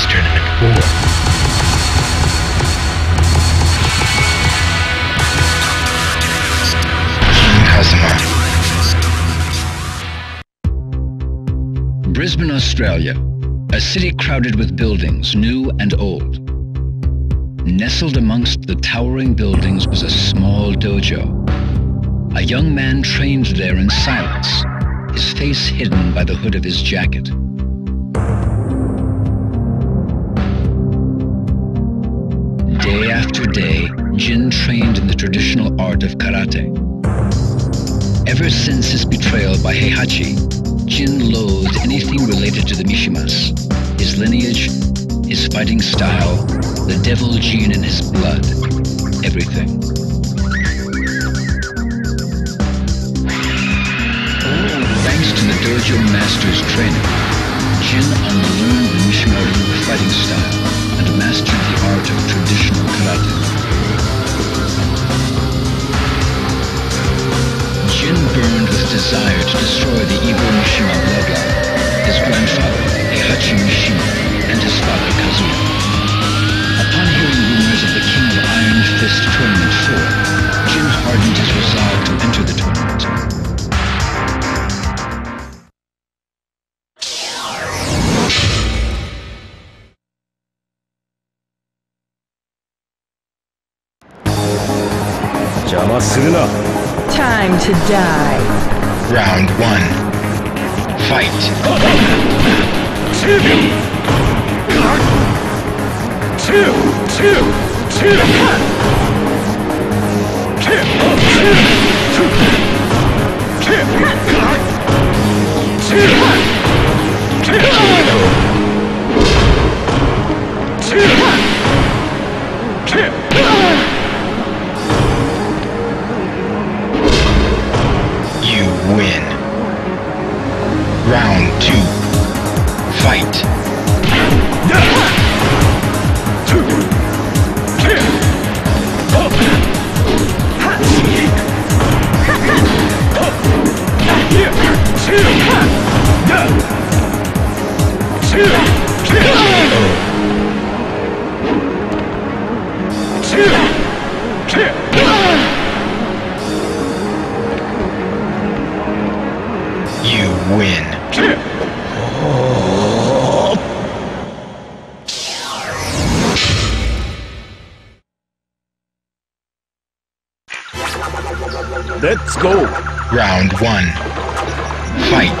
King's Tournament 4. Jin Kazama. Brisbane, Australia. A city crowded with buildings, new and old. Nestled amongst the towering buildings was a small dojo. A young man trained there in silence, his face hidden by the hood of his jacket. After day, Jin trained in the traditional art of karate. Ever since his betrayal by Heihachi, Jin loathed anything related to the Mishimas. His lineage, his fighting style, the devil gene in his blood, everything. Thanks to the dojo master's training, Jin unlearned the Mishima fighting style and mastered Time to die. Round 1. Fight. You win. Win. Let's go. Round 1. Fight.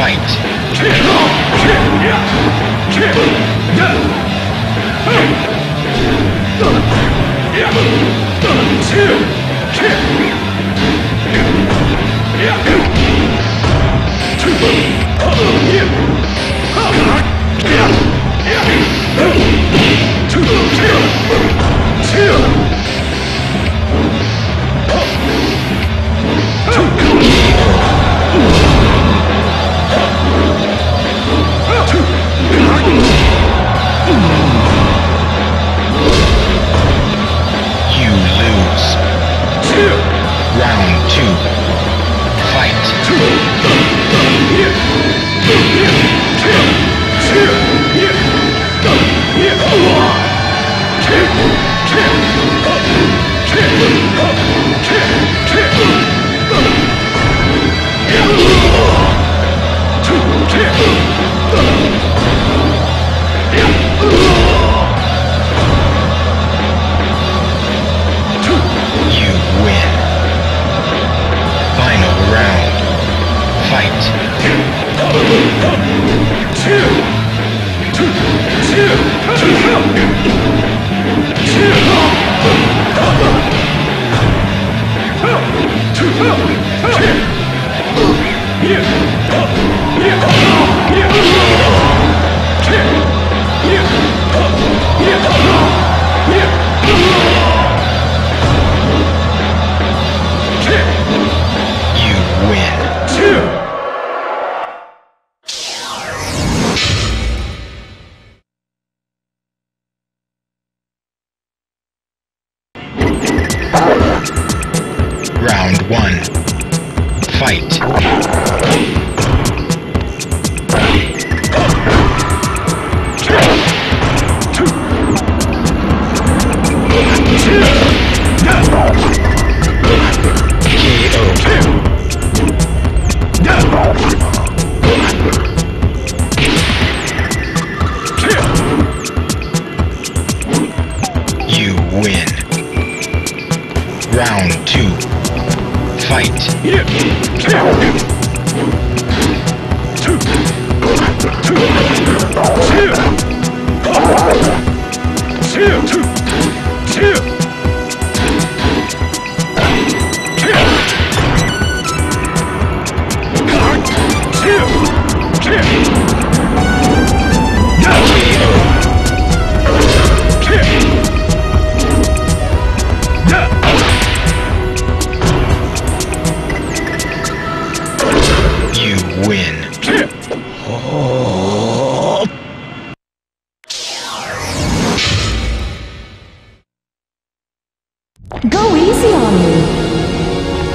Fight. KO.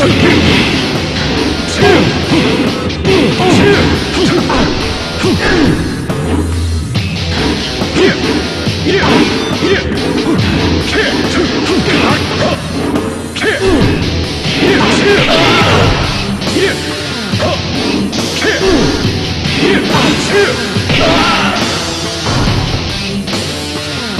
Fight.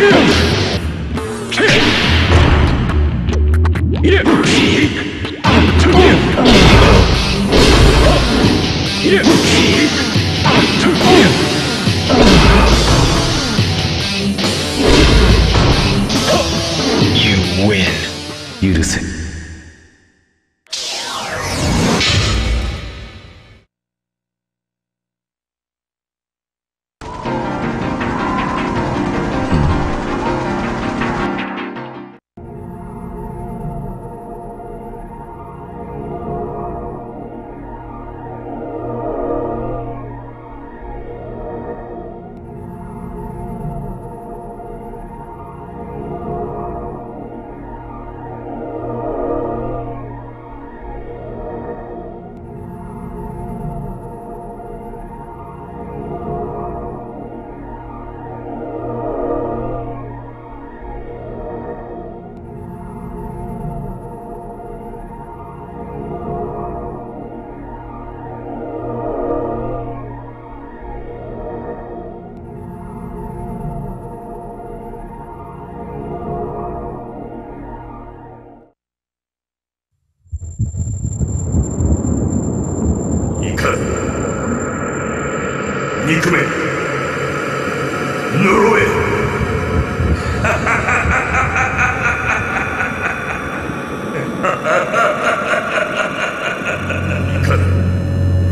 Yeah.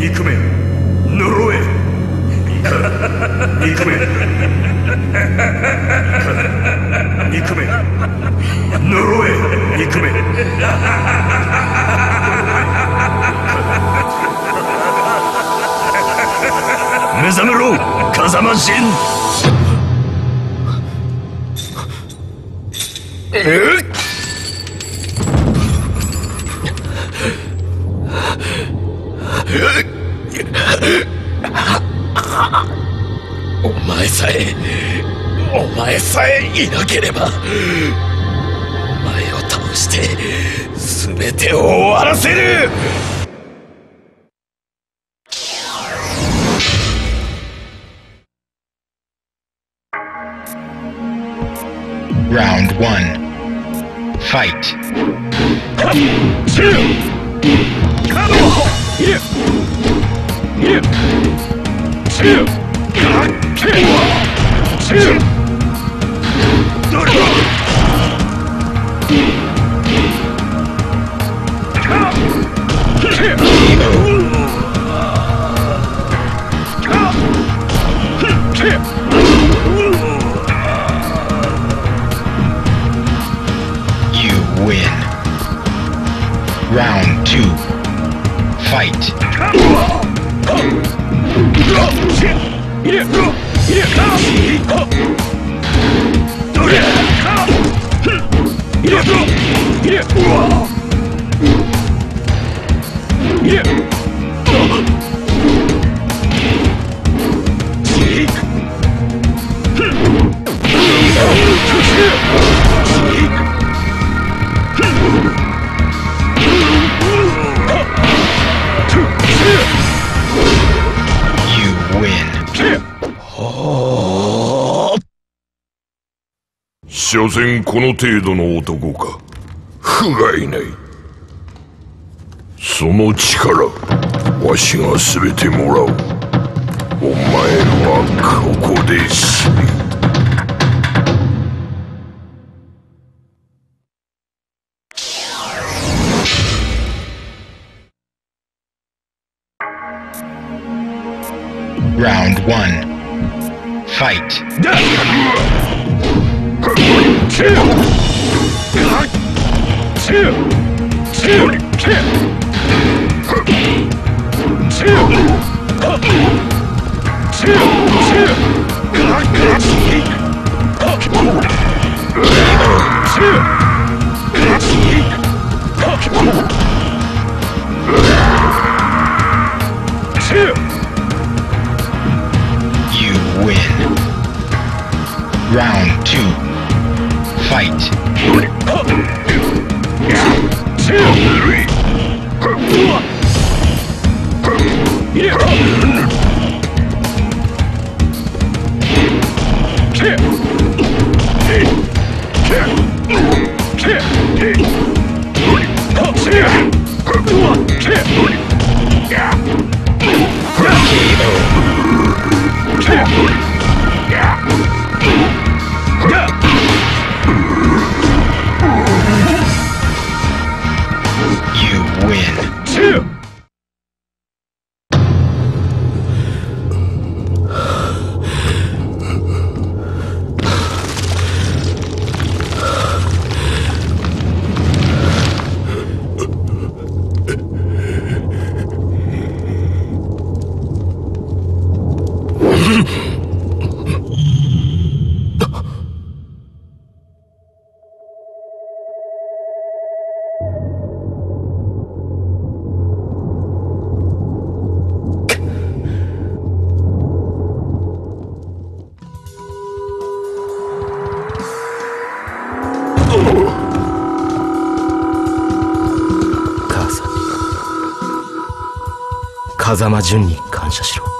憎め呪え。イカだ憎めイカだ憎め呪え。憎め目覚めろ。風間陣えっ？お前さえお前さえいなければお前を倒して全てを終わらせる。Round 1. Fight. You 一列，一列，一列，一，所詮この程度の男か不甲斐ないその力わしが全てもらうお前はここで死ぬ Round 1. Fight. You Fight. 風間淳に感謝しろ。